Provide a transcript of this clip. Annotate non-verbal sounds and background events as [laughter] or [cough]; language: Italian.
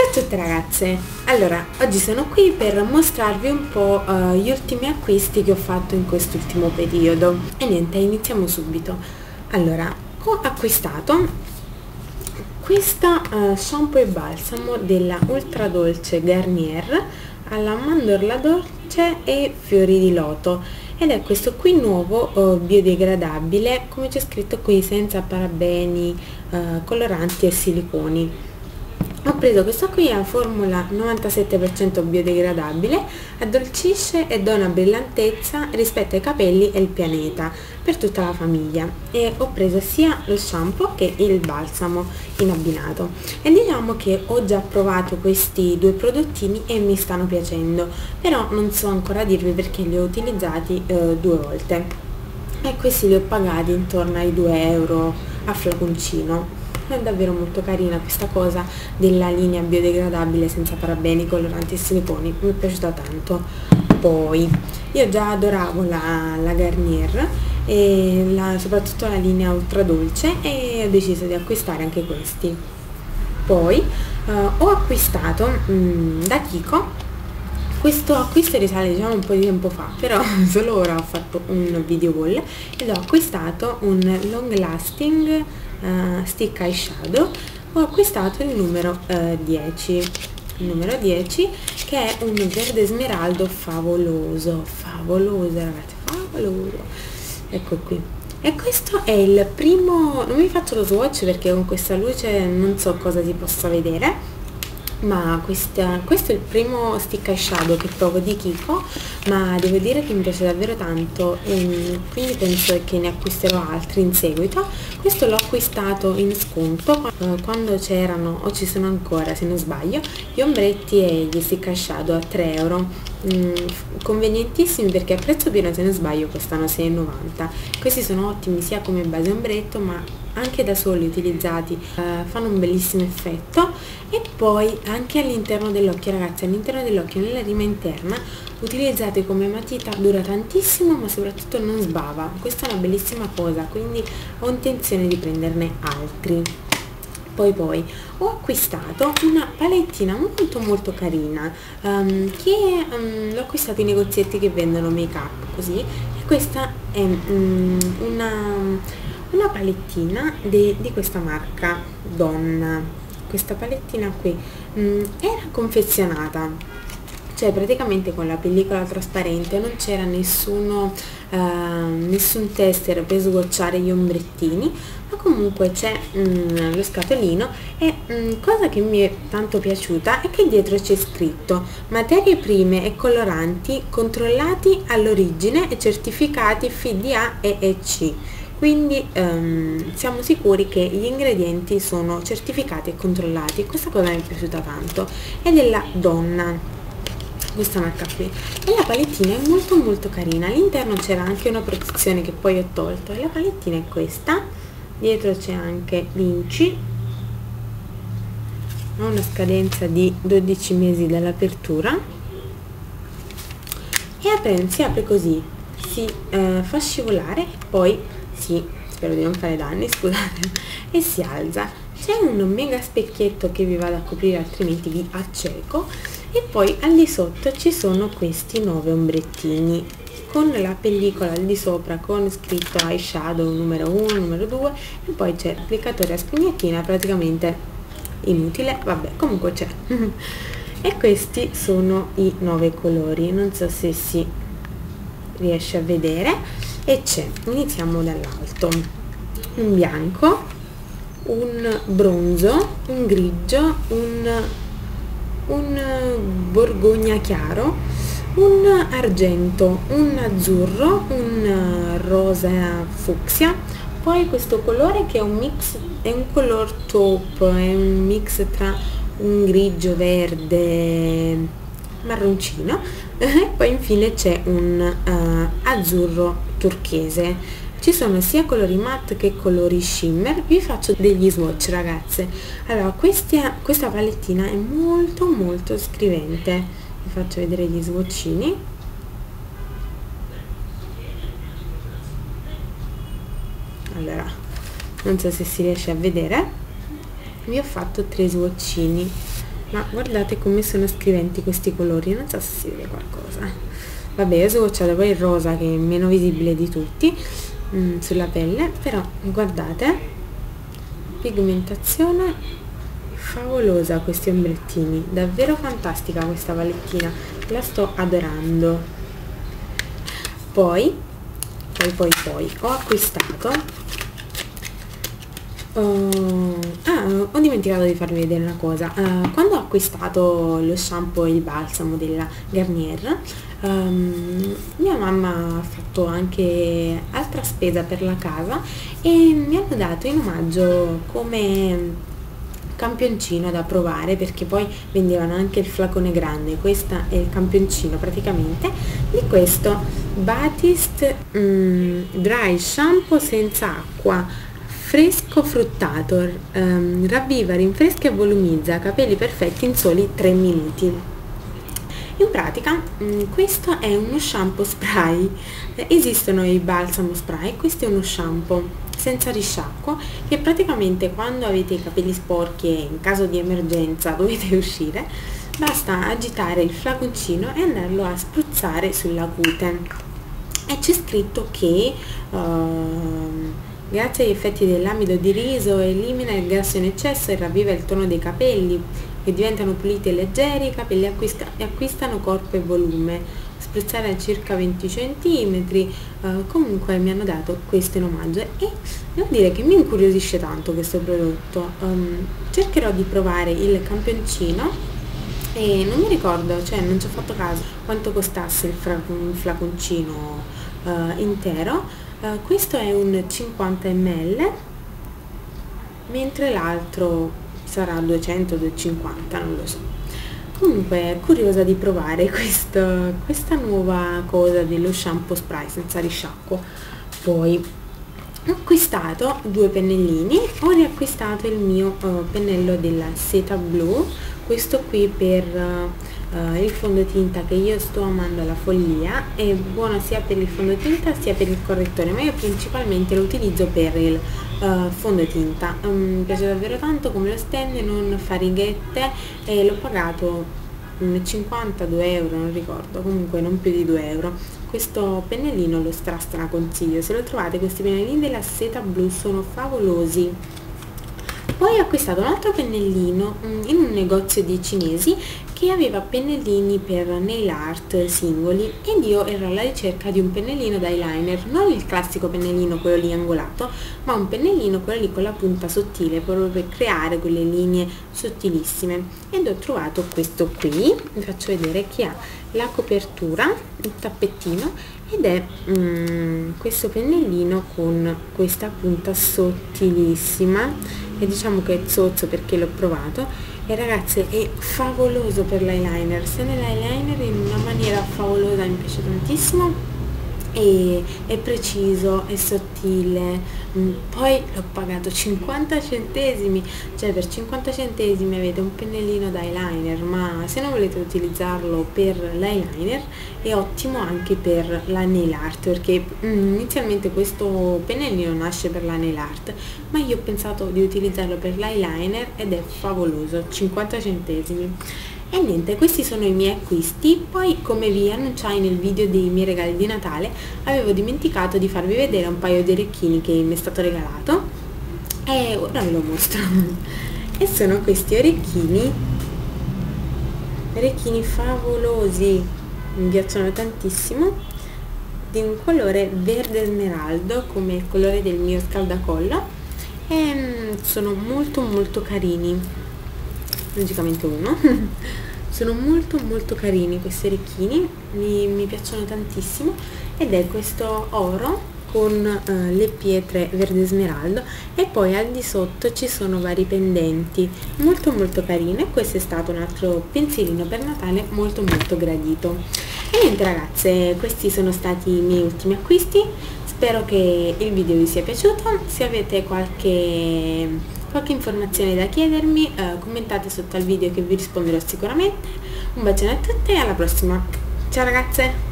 Ciao a tutte ragazze, allora oggi sono qui per mostrarvi un po' uh, gli ultimi acquisti che ho fatto in quest'ultimo periodo. E niente, iniziamo subito. Allora, ho acquistato questa uh, shampoo e balsamo della Ultra Dolce Garnier alla mandorla dolce e fiori di loto. Ed è questo qui nuovo uh, biodegradabile come c'è scritto qui senza parabeni, coloranti e siliconi ho preso questa qui a formula 97% biodegradabile addolcisce e dona brillantezza rispetto ai capelli e il pianeta per tutta la famiglia. E ho preso sia lo shampoo che il balsamo in abbinato e diciamo che ho già provato questi due prodottini e mi stanno piacendo però non so ancora dirvi perché li ho utilizzati eh, due volte. E questi li ho pagati intorno ai 2 euro a flaconcino è davvero molto carina questa cosa della linea biodegradabile senza parabeni, coloranti e siliconi, mi è piaciuta tanto. Poi, io già adoravo la, la Garnier, e la, soprattutto la linea ultra dolce e ho deciso di acquistare anche questi. Poi uh, ho acquistato um, da Kiko questo acquisto risale diciamo un po' di tempo fa però [laughs] solo ora ho fatto un video haul ed ho acquistato un long lasting uh, stick eyeshadow ho acquistato il numero uh, eh, 10 il numero 10 che è un verde smeraldo favoloso. Favoloso ragazzi favoloso. Ecco qui. E questo è il primo non vi faccio lo swatch perché con questa luce non so cosa si possa vedere ma questa, questo è il primo stick eyeshadow che provo di Kiko ma devo dire che mi piace davvero tanto e quindi penso che ne acquisterò altri in seguito. Questo l'ho acquistato in sconto eh, quando c'erano o ci sono ancora se non sbaglio gli ombretti e gli stick eyeshadow a 3 euro. Mm, convenientissimi perché a prezzo pieno se non sbaglio costano 6,90 questi sono ottimi sia come base ombretto ma anche da soli utilizzati eh, fanno un bellissimo effetto. E poi anche all'interno dell'occhio ragazzi all'interno dell'occhio nella rima interna utilizzate come matita dura tantissimo ma soprattutto non sbava. Questa è una bellissima cosa quindi ho intenzione di prenderne altri. Poi poi ho acquistato una palettina molto molto carina um, che um, l'ho acquistato in negozietti che vendono make up così. E questa è um, una una palettina di, di questa marca Donna. Questa palettina qui mh, mm, era confezionata cioè praticamente con la pellicola trasparente non c'era nessuno uh, nessun tester per sgocciare gli ombrettini ma comunque c'è mm, lo scatolino e mm, cosa che mi è tanto piaciuta è che dietro c'è scritto materie prime e coloranti controllati all'origine e certificati FDA e EC quindi um, siamo sicuri che gli ingredienti sono certificati e controllati. Questa cosa mi è piaciuta tanto. È della donna questa marca qui. E la palettina è molto molto carina. All'interno c'era anche una protezione che poi ho tolto. E la palettina è questa. Dietro c'è anche l'inci. Ha una scadenza di 12 mesi dall'apertura. E si apre così. Si eh, fa scivolare e poi si, spero di non fare danni, scusate, e si alza. C'è un mega specchietto che vi vado a coprire altrimenti vi acceco. E poi al di sotto ci sono questi nove ombrettini. Con la pellicola al di sopra con scritto eyeshadow numero 1, numero 2 e poi c'è l'applicatore a spugnatina praticamente inutile, vabbè comunque c'è. [laughs] E questi sono i nove colori, non so se si riesce a vedere e c'è iniziamo dall'alto. Un bianco un bronzo un grigio un, un borgogna chiaro un argento un azzurro un rosa fucsia. Poi questo colore che è un mix è un color taupe è un mix tra un grigio verde marroncino. E poi infine c'è un uh, azzurro turchese. Ci sono sia colori matte che colori shimmer. Vi faccio degli swatch ragazze. Allora questa, questa palettina è molto molto scrivente. Vi faccio vedere gli swatchini. Allora non so se si riesce a vedere. Vi ho fatto tre swatchini ma guardate come sono scriventi questi colori non so se si vede qualcosa. Vabbè ho swatchato poi il rosa che è meno visibile di tutti mh, mm, sulla pelle però guardate pigmentazione favolosa questi ombrettini davvero fantastica questa palettina la sto adorando. Poi poi poi poi ho acquistato Uh, ah, ho dimenticato di farvi vedere una cosa. Uh, quando ho acquistato lo shampoo e il balsamo della Garnier, um, mia mamma ha fatto anche altra spesa per la casa e mi hanno dato in omaggio come campioncino da provare perché poi vendevano anche il flacone grande questo è il campioncino praticamente di questo Batiste mm, Dry Shampoo senza acqua fresco fruttato ehm, ravviva, rinfresca e volumizza capelli perfetti in soli 3 minuti. In pratica mm, questo è uno shampoo spray. Eh, esistono i balsamo spray questo è uno shampoo senza risciacquo che praticamente quando avete i capelli sporchi e in caso di emergenza [laughs] dovete uscire basta agitare il flaconcino e andarlo a spruzzare sulla cute e c'è scritto che uh, grazie agli effetti dell'amido di riso elimina il grasso in eccesso e ravviva il tono dei capelli che diventano puliti e leggeri, i capelli acquista, acquistano corpo e volume. Spruzzare a circa 20 cm uh, comunque mi hanno dato questo in omaggio e devo dire che mi incuriosisce tanto questo prodotto. Um, cercherò di provare il campioncino e non mi ricordo, cioè non ci ho fatto caso quanto costasse il, fra, flaconcino uh, intero uh, questo è un 50 ml mentre l'altro sarà 200-250 non lo so. Comunque curiosa di provare questo, questa nuova cosa dello shampoo spray senza risciacquo. Poi ho acquistato due pennellini. Ho riacquistato il mio uh, pennello della seta blu questo qui per uh, il fondotinta che io sto amando alla follia è buono sia per il fondotinta sia per il correttore ma io principalmente lo utilizzo per il uh, fondotinta. Um, mi piace davvero tanto come lo stende non fa righette e l'ho pagato 52 euro non ricordo comunque non più di 2 euro. Questo pennellino lo stra stra consiglio se lo trovate questi pennellini della seta blu sono favolosi. Poi ho acquistato un altro pennellino mm, in un negozio di cinesi che aveva pennellini per nail art singoli ed io ero alla ricerca di un pennellino d'eyeliner, non il classico pennellino quello lì angolato, ma un pennellino quello lì con la punta sottile proprio per creare quelle linee sottilissime. Ed ho trovato questo qui, vi faccio vedere che ha la copertura, il tappettino ed è mm, questo pennellino con questa punta sottilissima. E diciamo che è zozzo perché l'ho provato e ragazze è favoloso per l'eyeliner. Se nell'eyeliner in una maniera favolosa mi piace tantissimo e è preciso, è sottile, poi l'ho pagato 50 centesimi, cioè per 50 centesimi avete un pennellino d'eyeliner, ma se non volete utilizzarlo per l'eyeliner è ottimo anche per la nail art, perché mm, inizialmente questo pennellino nasce per la nail art, ma io ho pensato di utilizzarlo per l'eyeliner ed è favoloso, 50 centesimi. E niente, questi sono i miei acquisti, poi come vi annunciai nel video dei miei regali di Natale, avevo dimenticato di farvi vedere un paio di orecchini che mi è stato regalato. E ora ve lo mostro. e sono questi orecchini, orecchini favolosi, mi piacciono tantissimo, di un colore verde smeraldo come il colore del mio scaldacollo. E mm, sono molto molto carini logicamente uno. [laughs] Sono molto molto carini questi orecchini mi, mi piacciono tantissimo ed è questo oro con uh, le pietre verde smeraldo e poi al di sotto ci sono vari pendenti molto molto carine. Questo è stato un altro pensierino per Natale molto molto gradito. E niente ragazze questi sono stati i miei ultimi acquisti. Spero che il video vi sia piaciuto. Se avete qualche qualche informazione da chiedermi, eh, commentate sotto al video che vi risponderò sicuramente. Un bacione a tutte e alla prossima. Ciao ragazze!